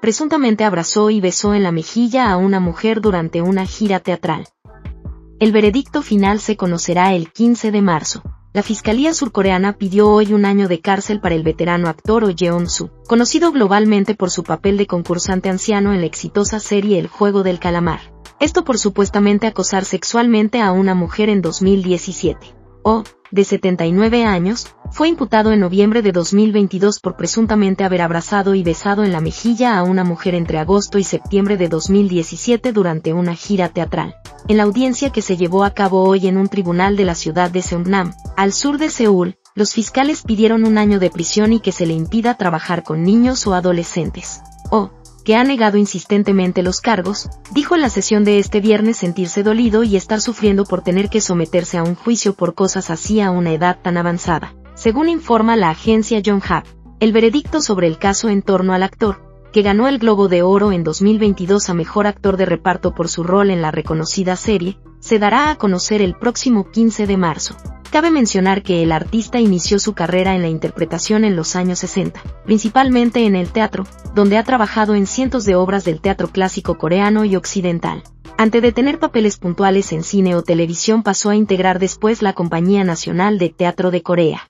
presuntamente abrazó y besó en la mejilla a una mujer durante una gira teatral. El veredicto final se conocerá el 15 de marzo. La Fiscalía surcoreana pidió hoy un año de cárcel para el veterano actor Oh Jeon-soo, conocido globalmente por su papel de concursante anciano en la exitosa serie El Juego del Calamar. Esto por supuestamente acosar sexualmente a una mujer en 2017. Oh, de 79 años, fue imputado en noviembre de 2022 por presuntamente haber abrazado y besado en la mejilla a una mujer entre agosto y septiembre de 2017 durante una gira teatral. En la audiencia que se llevó a cabo hoy en un tribunal de la ciudad de Seongnam, al sur de Seúl, los fiscales pidieron un año de prisión y que se le impida trabajar con niños o adolescentes. Oh, ha negado insistentemente los cargos, dijo en la sesión de este viernes sentirse dolido y estar sufriendo por tener que someterse a un juicio por cosas así a una edad tan avanzada. Según informa la agencia John Hub, el veredicto sobre el caso en torno al actor, que ganó el Globo de Oro en 2022 a Mejor Actor de Reparto por su rol en la reconocida serie, se dará a conocer el próximo 15 de marzo. Cabe mencionar que el artista inició su carrera en la interpretación en los años 60, principalmente en el teatro, donde ha trabajado en cientos de obras del teatro clásico coreano y occidental. Ante de tener papeles puntuales en cine o televisión pasó a integrar después la Compañía Nacional de Teatro de Corea.